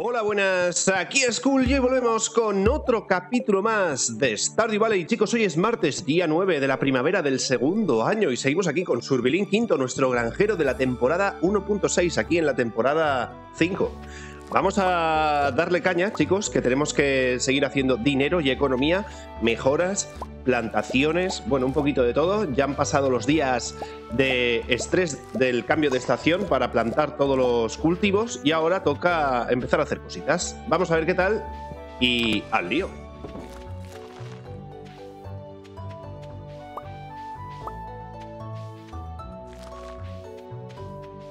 Hola, buenas. Aquí es Cool y volvemos con otro capítulo más de Stardew Valley. Chicos, hoy es martes, día 9 de la primavera del segundo año y seguimos aquí con Surbilín Quinto, nuestro granjero de la temporada 1.6, aquí en la temporada 5. Vamos a darle caña, chicos, que tenemos que seguir haciendo dinero y economía, mejoras, plantaciones, bueno, un poquito de todo. Ya han pasado los días de estrés del cambio de estación para plantar todos los cultivos y ahora toca empezar a hacer cositas. Vamos a ver qué tal y al lío.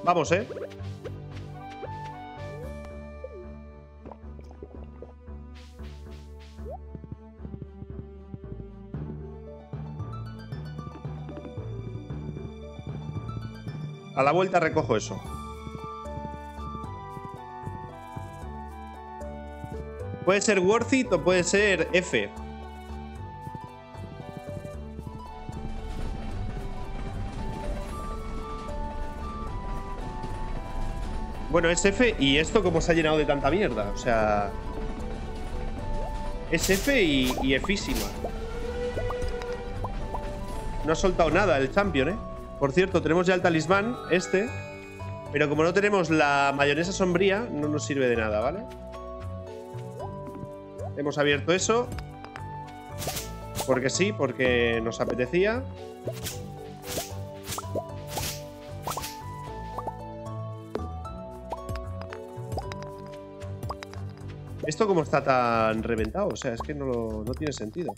Vamos, ¿eh? A la vuelta recojo eso. Puede ser worth it o puede ser F. Bueno, es F y esto como se ha llenado de tanta mierda. O sea... Es F y, y Físima. No ha soltado nada el champion, ¿eh? Por cierto, tenemos ya el talismán, este. Pero como no tenemos la mayonesa sombría, no nos sirve de nada, ¿vale? Hemos abierto eso. Porque sí, porque nos apetecía. ¿Esto cómo está tan reventado? O sea, es que no, no tiene sentido.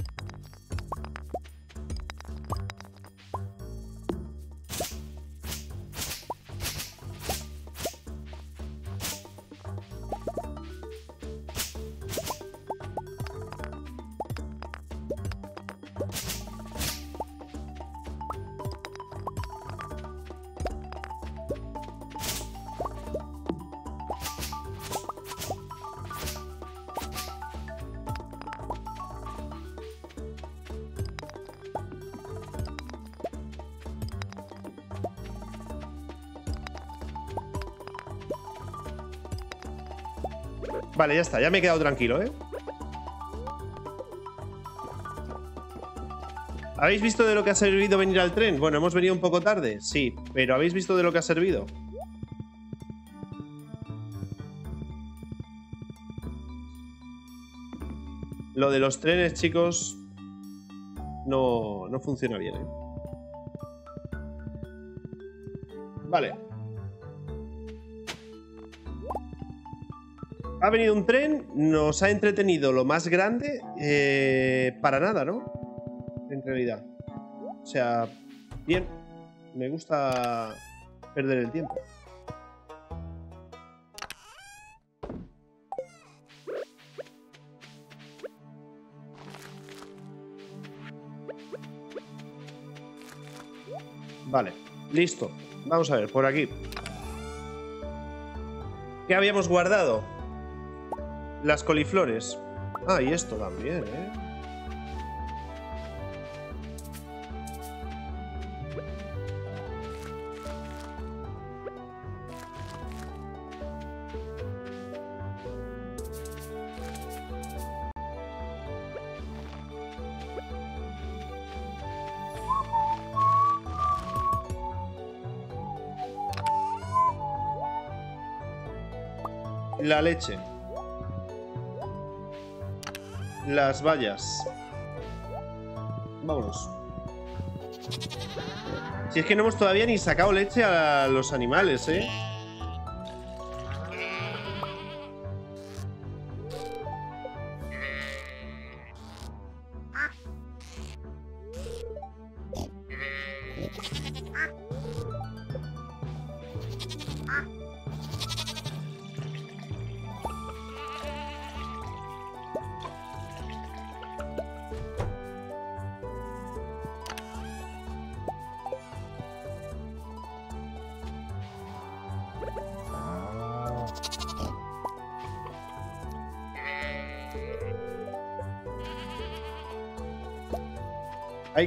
Vale, ya está, ya me he quedado tranquilo, ¿eh? ¿Habéis visto de lo que ha servido venir al tren? Bueno, hemos venido un poco tarde, sí, pero ¿habéis visto de lo que ha servido? Lo de los trenes, chicos, no, no funciona bien, ¿eh? Vale. Ha venido un tren, nos ha entretenido lo más grande eh, para nada, ¿no? En realidad. O sea, bien. Me gusta perder el tiempo. Vale, listo. Vamos a ver, por aquí. ¿Qué habíamos guardado? Las coliflores. Ah, y esto también, ¿eh? La leche las vallas. Vámonos. Si es que no hemos todavía ni sacado leche a los animales, ¿eh?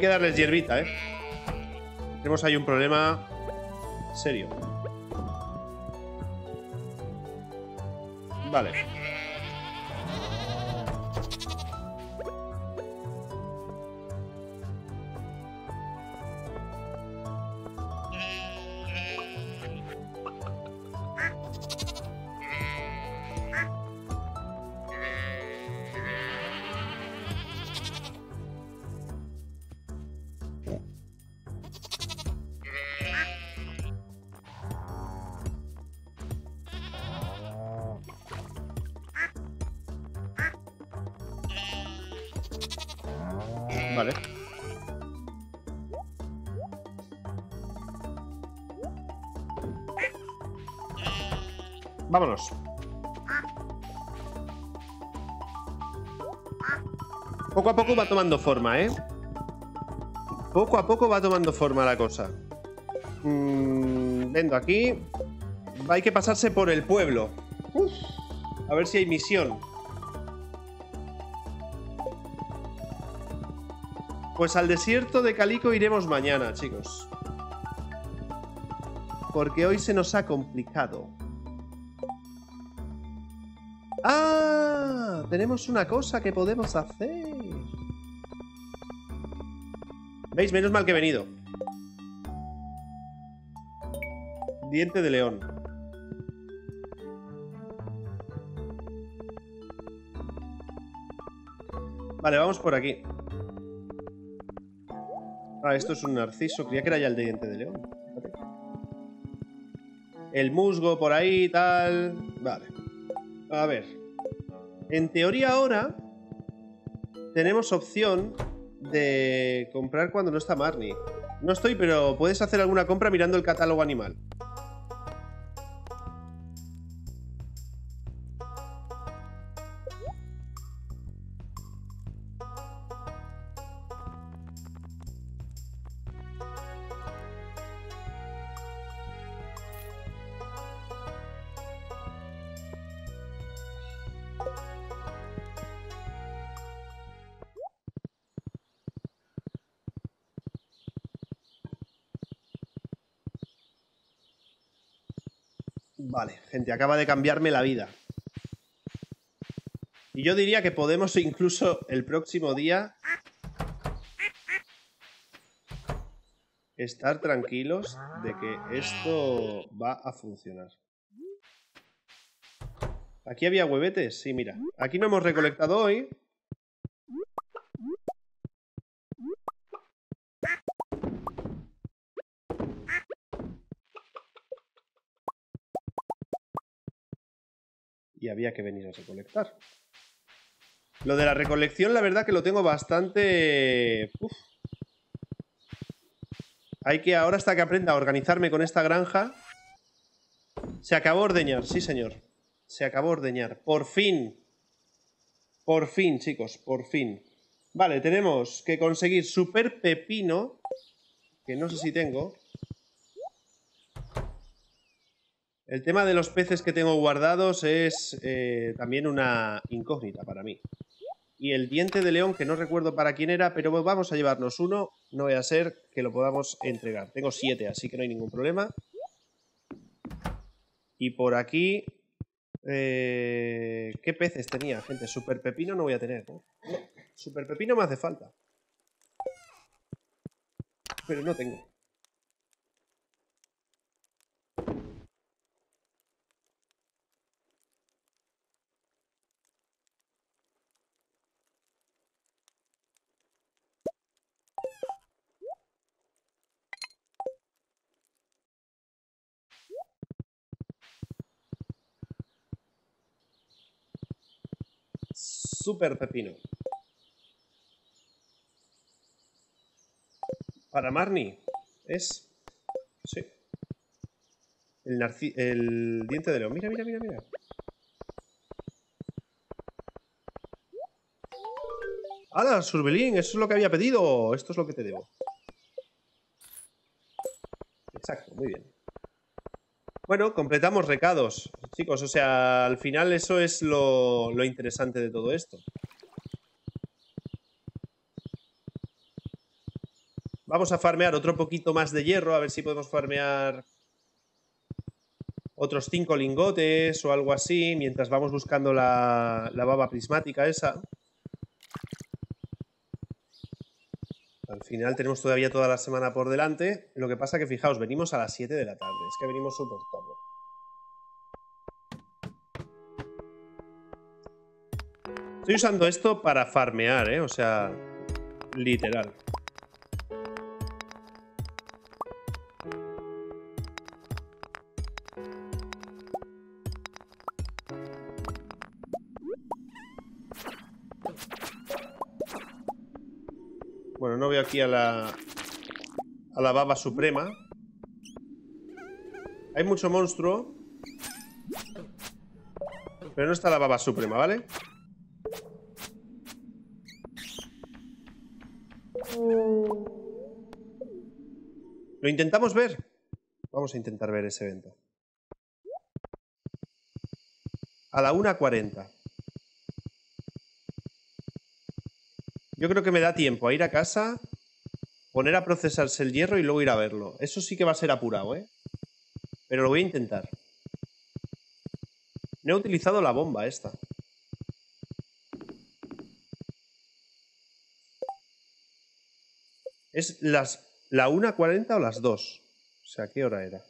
Que darles hierbita, ¿eh? Tenemos ahí un problema serio. Vale. Vale. Vámonos. Poco a poco va tomando forma, ¿eh? Poco a poco va tomando forma la cosa. Mm, vendo aquí. Hay que pasarse por el pueblo. A ver si hay misión. Pues al desierto de Calico iremos mañana, chicos. Porque hoy se nos ha complicado. ¡Ah! Tenemos una cosa que podemos hacer. ¿Veis? Menos mal que he venido. Diente de león. Vale, vamos por aquí. Ah, esto es un narciso. Creía que era ya el de diente de león. El musgo por ahí, tal. Vale. A ver. En teoría ahora tenemos opción de comprar cuando no está Marnie. No estoy, pero puedes hacer alguna compra mirando el catálogo animal. Vale, gente, acaba de cambiarme la vida. Y yo diría que podemos incluso el próximo día estar tranquilos de que esto va a funcionar. ¿Aquí había huevetes? Sí, mira. Aquí no hemos recolectado hoy. Que venir a recolectar. Lo de la recolección, la verdad que lo tengo bastante... Hay que ahora hasta que aprenda a organizarme con esta granja. Se acabó ordeñar, sí señor. Se acabó ordeñar. Por fin. Por fin, chicos, por fin. Vale, tenemos que conseguir super pepino. Que no sé si tengo. El tema de los peces que tengo guardados es eh, también una incógnita para mí. Y el diente de león, que no recuerdo para quién era, pero vamos a llevarnos uno. No voy a ser que lo podamos entregar. Tengo siete, así que no hay ningún problema. Y por aquí... eh, ¿Qué peces tenía, gente? Super pepino no voy a tener, ¿no? Super pepino me hace falta. Pero no tengo. Super pepino. Para Marnie. Es... Sí. El, narci- el diente de león. Mira, mira, mira, mira. ¡Hala, Surbelín! Eso es lo que había pedido. Esto es lo que te debo. Exacto, muy bien. Bueno, completamos recados, chicos. O sea, al final eso es lo, interesante de todo esto. Vamos a farmear otro poquito más de hierro, a ver si podemos farmear otros cinco lingotes o algo así, mientras vamos buscando la baba prismática esa. Al final tenemos todavía toda la semana por delante. Lo que pasa que, fijaos, venimos a las 7 de la tarde. Es que venimos súper tarde. Estoy usando esto para farmear, ¿eh? O sea, literal. Bueno, no veo aquí a la... A la baba suprema. Hay mucho monstruo. Pero no está la baba suprema, ¿vale? ¿Lo intentamos ver? Vamos a intentar ver ese evento. A la 1.40. Yo creo que me da tiempo a ir a casa, poner a procesarse el hierro y luego ir a verlo. Eso sí que va a ser apurado, ¿eh? Pero lo voy a intentar. No he utilizado la bomba esta. Es las, la 1.40 o las 2. O sea, ¿qué hora era?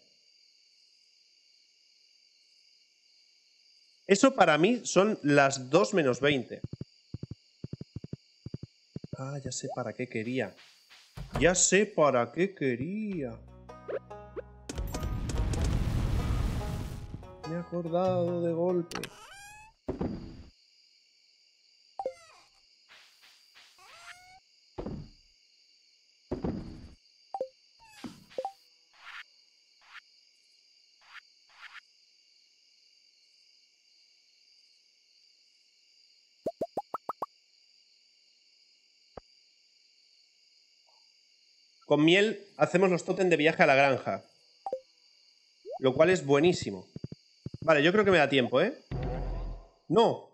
Eso para mí son las 2 menos 20. Ah, ya sé para qué quería. Ya sé para qué quería. Me he acordado de golpe. Con miel hacemos los totem de viaje a la granja. Lo cual es buenísimo. Vale, yo creo que me da tiempo, ¿eh? ¡No!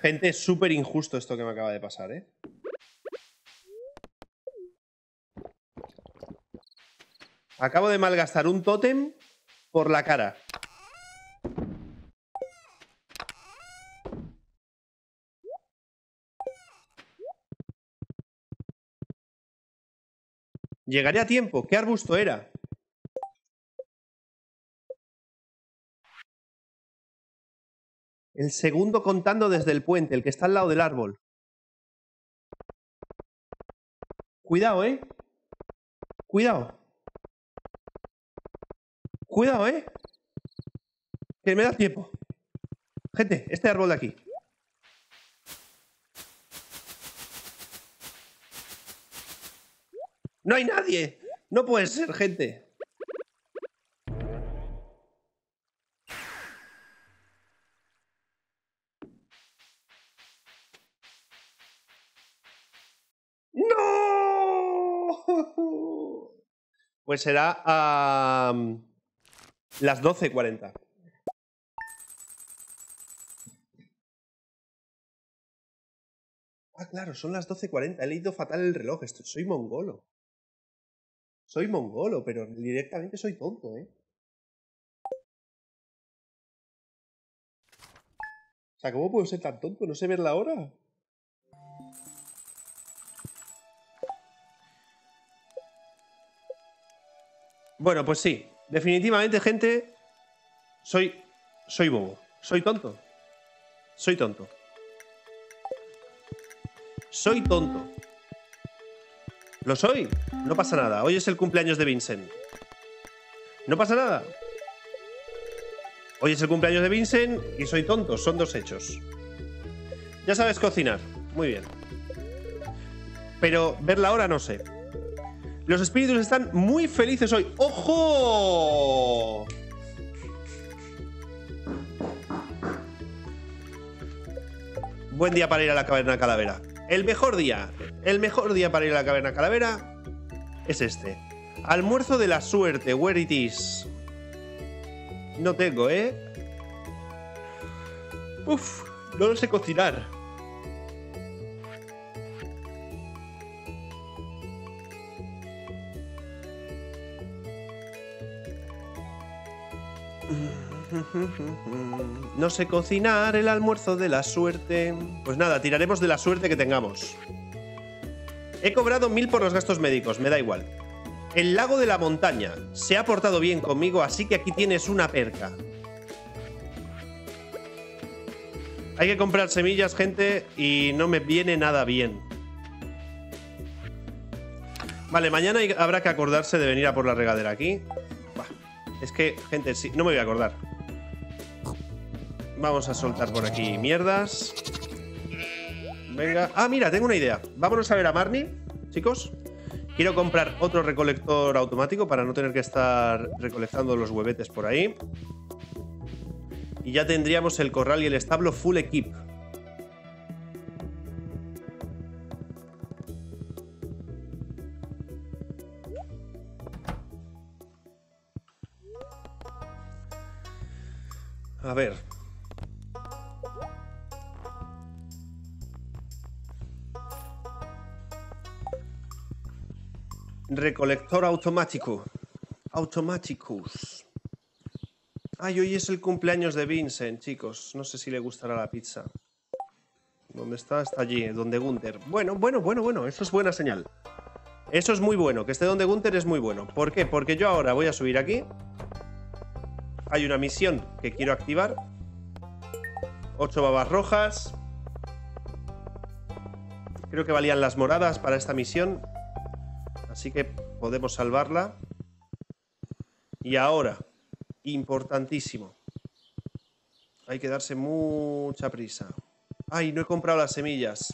Gente, es súper injusto esto que me acaba de pasar, ¿eh? Acabo de malgastar un tótem por la cara. Llegaré a tiempo. ¿Qué arbusto era? El segundo contando desde el puente, el que está al lado del árbol. Cuidado, ¿eh? Cuidado. Cuidado, ¿eh? Que me da tiempo. Gente, este árbol de aquí. ¡No hay nadie! No puede ser, gente. ¡No! Pues será a las 12.40. Ah, claro, son las 12.40. He leído fatal el reloj. soy mongolo. Soy mongolo, pero directamente soy tonto, ¿eh? O sea, ¿cómo puedo ser tan tonto? ¿No sé ver la hora? Bueno, pues sí. Definitivamente, gente, soy, soy bobo. Soy tonto. Soy tonto. Soy tonto. Lo soy. No pasa nada. Hoy es el cumpleaños de Vincent. No pasa nada. Hoy es el cumpleaños de Vincent y soy tonto. Son dos hechos. Ya sabes cocinar. Muy bien. Pero ver la hora no sé. Los espíritus están muy felices hoy. ¡Ojo! Buen día para ir a la caverna calavera. El mejor día, el mejor día para ir a la caverna calavera es este. Almuerzo de la suerte, where it is. No tengo, ¿eh? Uf, no lo sé cocinar. No sé cocinar el almuerzo de la suerte. Pues nada, tiraremos de la suerte que tengamos. He cobrado mil por los gastos médicos, me da igual. El lago de la montaña se ha portado bien conmigo, así que aquí tienes una perca. Hay que comprar semillas, gente, y no me viene nada bien. Vale, mañana habrá que acordarse de venir a por la regadera aquí. es que, gente, sí, no me voy a acordar. Vamos a soltar por aquí mierdas. Venga. Ah, mira, tengo una idea. Vámonos a ver a Marnie, chicos. Quiero comprar otro recolector automático para no tener que estar recolectando los huevetes por ahí. Y ya tendríamos el corral y el establo full equip. A ver. Recolector automático. Automaticus. Ay, hoy es el cumpleaños de Vincent, chicos. No sé si le gustará la pizza. ¿Dónde está? Está allí, donde Gunther. Bueno, bueno, bueno, bueno. Eso es buena señal. Eso es muy bueno. Que esté donde Gunther es muy bueno. ¿Por qué? Porque yo ahora voy a subir aquí. Hay una misión que quiero activar. Ocho babas rojas. Creo que valían las moradas para esta misión. Así que podemos salvarla. Y ahora Importantísimo. Hay que darse mucha prisa. ¡Ay, no he comprado las semillas!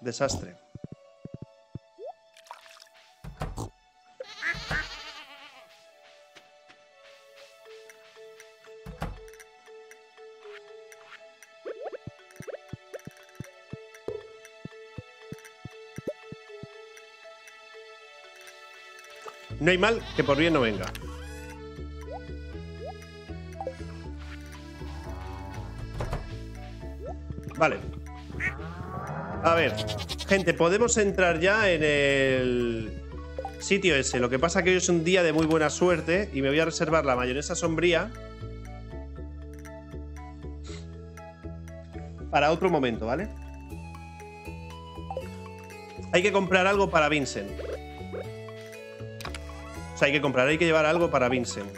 Desastre. No hay mal que por bien no venga. Vale. A ver, gente, podemos entrar ya en el sitio ese. Lo que pasa que hoy es un día de muy buena suerte y me voy a reservar la mayonesa sombría para otro momento, ¿vale? Hay que comprar algo para Vincent hay que comprar, hay que llevar algo para Vincent.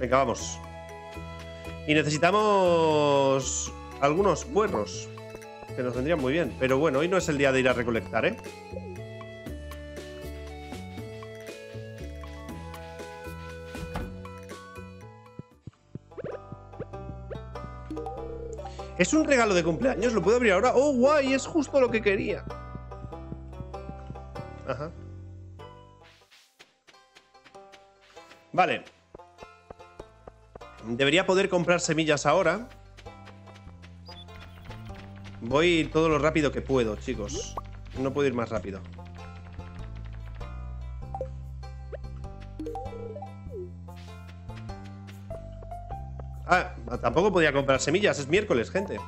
Venga, vamos. Y necesitamos algunos puerros. Que nos vendrían muy bien. Pero bueno, hoy no es el día de ir a recolectar, ¿eh? Es un regalo de cumpleaños, lo puedo abrir ahora. ¡Oh, guay! Es justo lo que quería. Ajá. Vale. Debería poder comprar semillas ahora. Voy todo lo rápido que puedo, chicos. No puedo ir más rápido. Tampoco podía comprar semillas, es miércoles, gente.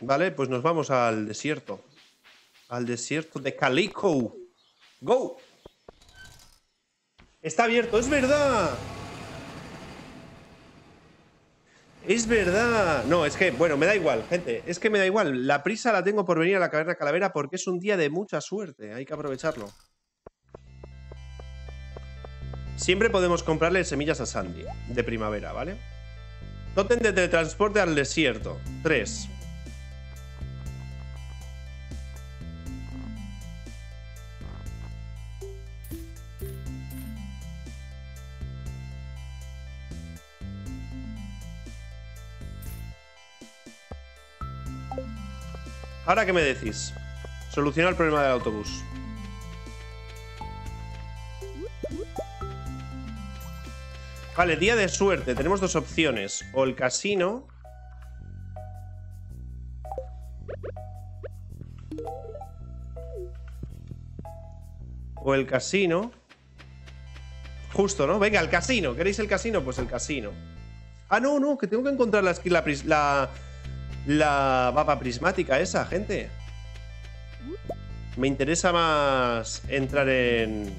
Vale, pues nos vamos al desierto. Al desierto de Calico. ¡Go! Está abierto, es verdad. Es verdad. No, es que, bueno, me da igual, gente. Es que me da igual. La prisa la tengo por venir a la caverna calavera porque es un día de mucha suerte. Hay que aprovecharlo. Siempre podemos comprarle semillas a Sandy de primavera, ¿vale? Totem de teletransporte al desierto. Tres. Ahora que me decís. Solucionar el problema del autobús. Vale, día de suerte. Tenemos dos opciones. O el casino. O el casino. Justo, ¿no? Venga, el casino. ¿Queréis el casino? Pues el casino. Ah, no, no, que tengo que encontrar la, la, la la baba prismática esa, gente. Me interesa más entrar en,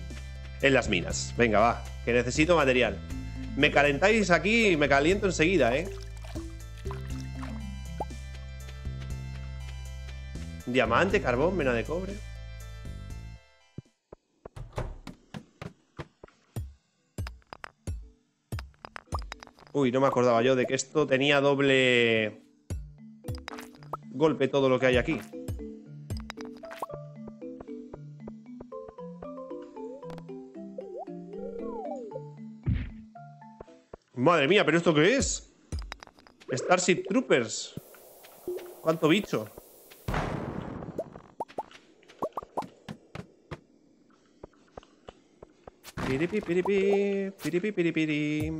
en las minas. Venga, va, que necesito material. Me calentáis aquí y me caliento enseguida, ¿eh? Diamante, carbón, mena de cobre. Uy, no me acordaba yo de que esto tenía doble golpe todo lo que hay aquí. Madre mía, ¿pero esto qué es? Starship Troopers. ¿Cuánto bicho? Piripi, piripi, piripi, piripi.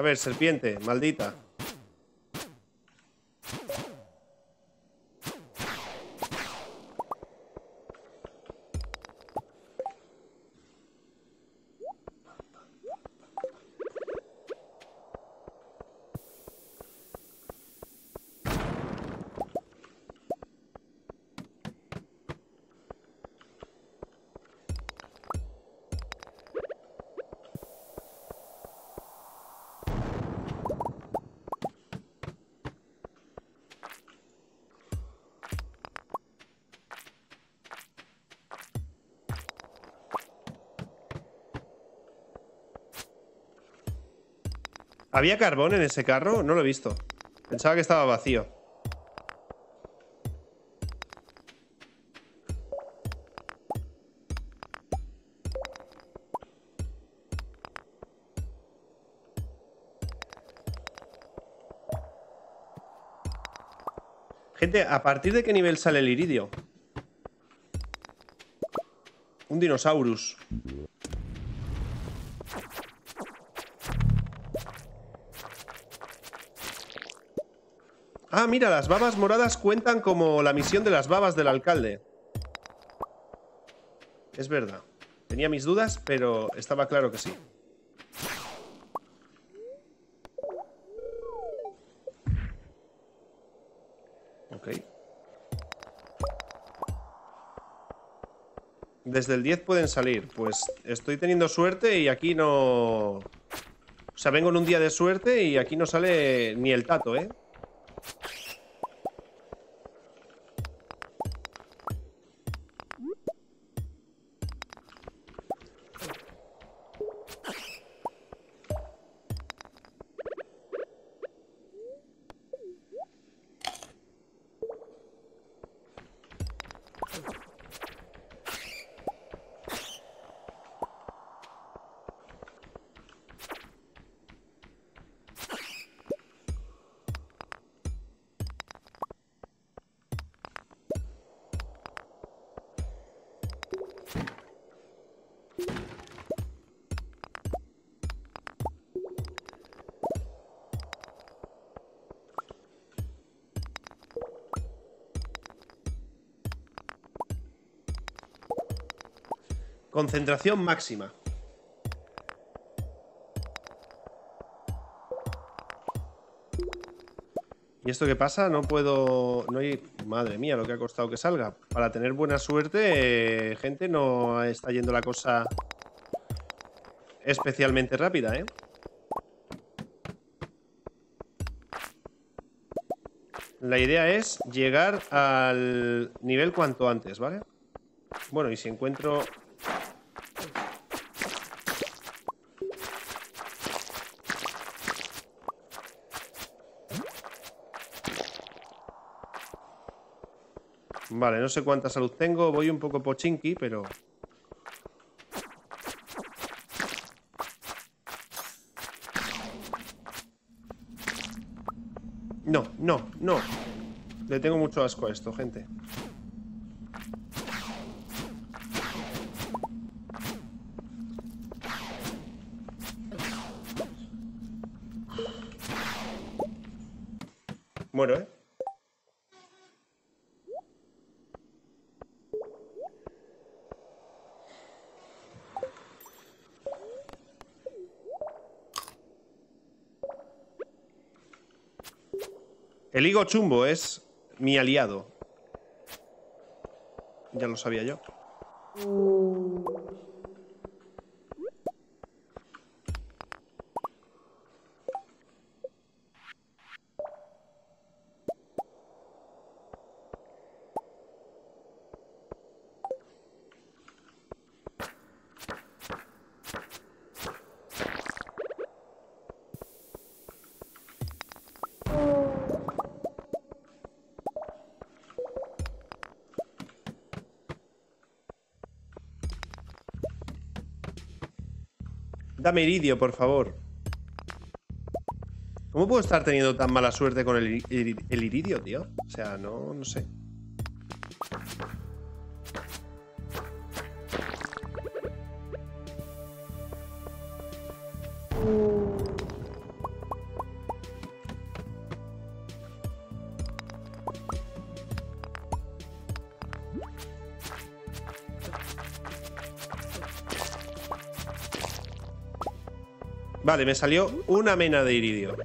A ver, serpiente, maldita. ¿Había carbón en ese carro? No lo he visto. Pensaba que estaba vacío. Gente, ¿a partir de qué nivel sale el iridio? Un dinosaurus. Ah, mira, las babas moradas cuentan como la misión de las babas del alcalde. Es verdad. Tenía mis dudas, pero estaba claro que sí. Ok. Desde el 10 pueden salir. Pues estoy teniendo suerte y aquí no... O sea, vengo en un día de suerte y aquí no sale ni el tato, ¿eh? Concentración máxima. ¿Y esto qué pasa? No puedo... No. Madre mía, lo que ha costado que salga. Para tener buena suerte, eh, gente, no está yendo la cosa especialmente rápida, ¿eh? La idea es llegar al nivel cuanto antes, ¿vale? Bueno, y si encuentro Vale, no sé cuánta salud tengo. Voy un poco pochinki, pero... No, no, no. Le tengo mucho asco a esto, gente. Muero, ¿eh? El higo chumbo es mi aliado. Ya lo sabía yo. Dame iridio, por favor. ¿Cómo puedo estar teniendo tan mala suerte con el, el iridio, tío? O sea, no, no sé. Vale, me salió una mena de iridio.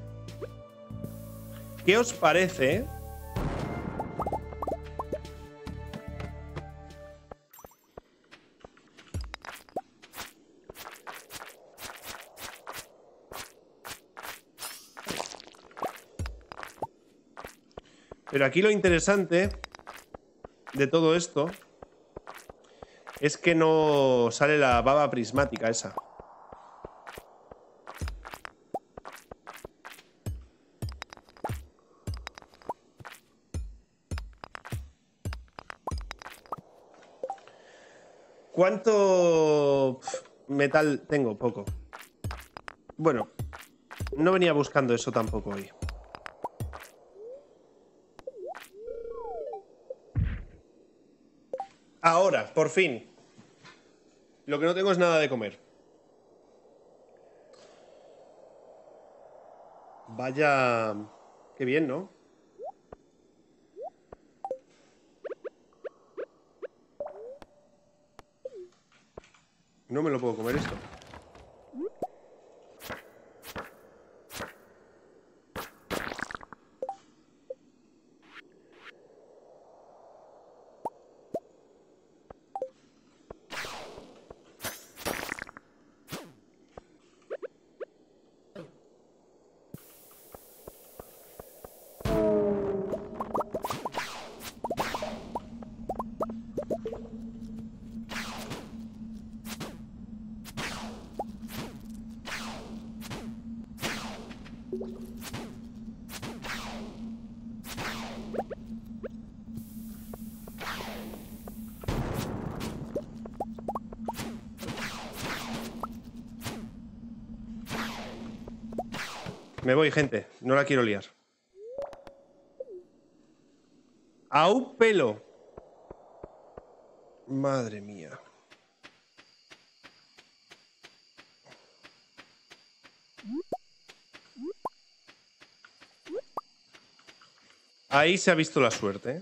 ¿Qué os parece? Pero aquí lo interesante de todo esto es que no sale la baba prismática esa. Metal tengo? Poco. Bueno, no venía buscando eso tampoco hoy. Ahora, por fin. Lo que no tengo es nada de comer. Vaya... Qué bien, ¿no? No me lo puedo comer esto. Me voy, gente. No la quiero liar. A un pelo. Madre mía. Ahí se ha visto la suerte. ¿eh?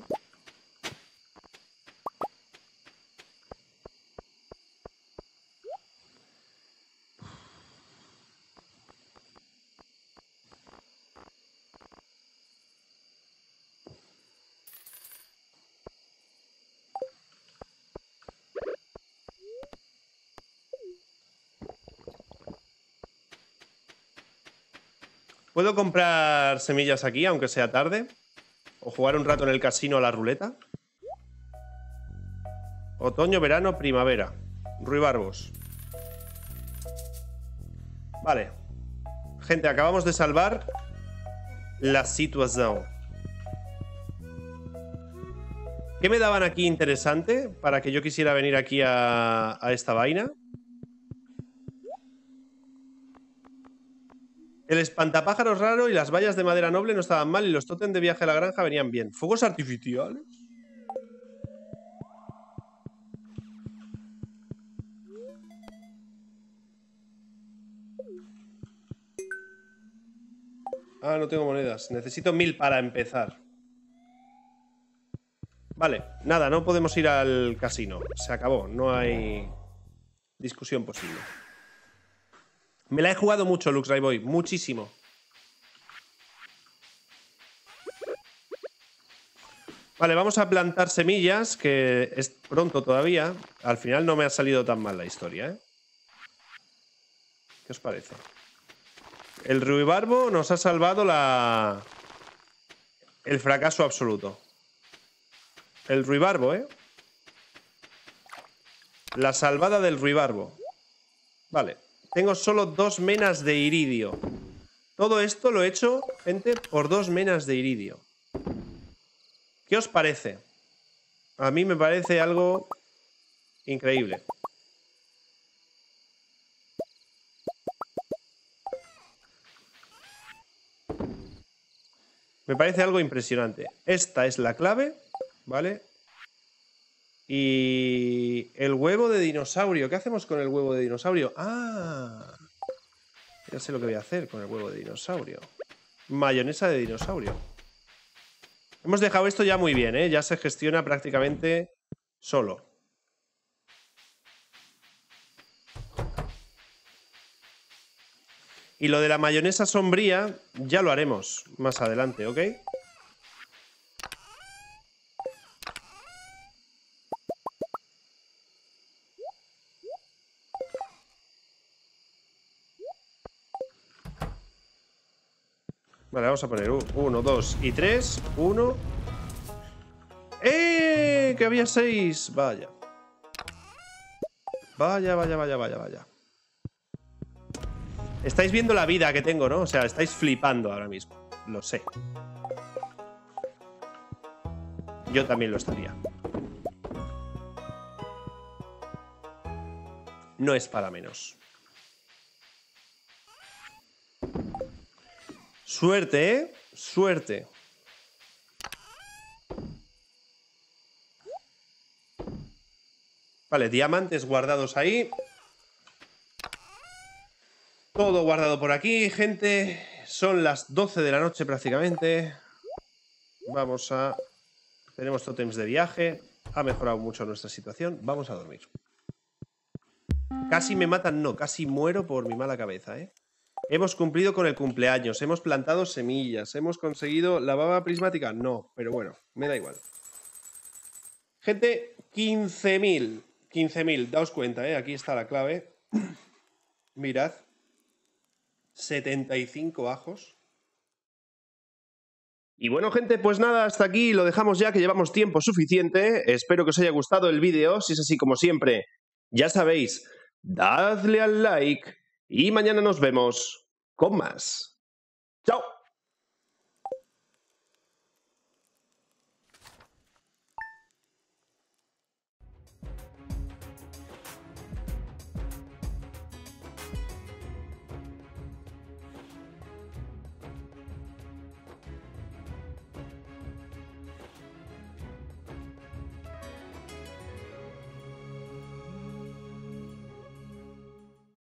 ¿Puedo comprar semillas aquí, aunque sea tarde? ¿O jugar un rato en el casino a la ruleta? Otoño, verano, primavera. Ruibarbos. Vale. Gente, acabamos de salvar la situación. ¿Qué me daban aquí interesante para que yo quisiera venir aquí a, a esta vaina? El espantapájaros raro y las vallas de madera noble no estaban mal y los tótem de viaje a la granja venían bien. ¿Fuegos artificiales? Ah, no tengo monedas. Necesito mil para empezar. Vale, nada, no podemos ir al casino. Se acabó, no hay discusión posible. Me la he jugado mucho, Lux Boy, muchísimo. Vale, vamos a plantar semillas, que es pronto todavía. Al final no me ha salido tan mal la historia, ¿eh? ¿Qué os parece? El ruibarbo nos ha salvado la... el fracaso absoluto. El ruibarbo, ¿eh? La salvada del ruibarbo. Vale. Tengo solo dos menas de iridio. Todo esto lo he hecho, gente, por dos menas de iridio. ¿Qué os parece? A mí me parece algo increíble. Me parece algo impresionante. Esta es la clave ¿vale? Y el huevo de dinosaurio. ¿Qué hacemos con el huevo de dinosaurio? Ah, ya sé lo que voy a hacer con el huevo de dinosaurio. Mayonesa de dinosaurio. Hemos dejado esto ya muy bien, ¿eh? Ya se gestiona prácticamente solo. Y lo de la mayonesa sombría ya lo haremos más adelante, ¿ok? Vale, vamos a poner 1, 2 y 3. 1. ¡Eh! Que había 6. Vaya. Vaya, vaya, vaya, vaya, vaya. Estáis viendo la vida que tengo, ¿no? O sea, estáis flipando ahora mismo. Lo sé. Yo también lo estaría. No es para menos. Suerte, ¿eh? Suerte. Vale, diamantes guardados ahí. Todo guardado por aquí, gente. Son las 12 de la noche prácticamente. Vamos a... Tenemos tótems de viaje. Ha mejorado mucho nuestra situación. Vamos a dormir. Casi me matan, no. Casi muero por mi mala cabeza, ¿eh? Hemos cumplido con el cumpleaños, hemos plantado semillas, hemos conseguido la baba prismática. No, pero bueno, me da igual. Gente, 15.000. 15.000, daos cuenta, ¿eh? aquí está la clave. Mirad. 75 ajos. Y bueno, gente, pues nada, hasta aquí lo dejamos ya, que llevamos tiempo suficiente. Espero que os haya gustado el vídeo. Si es así como siempre, ya sabéis, dadle al like y mañana nos vemos con más. ¡Chao!